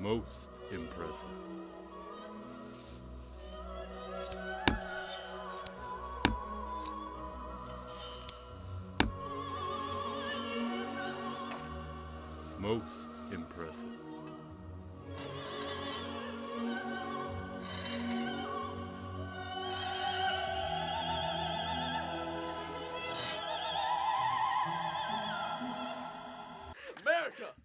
Most impressive. Most impressive. America!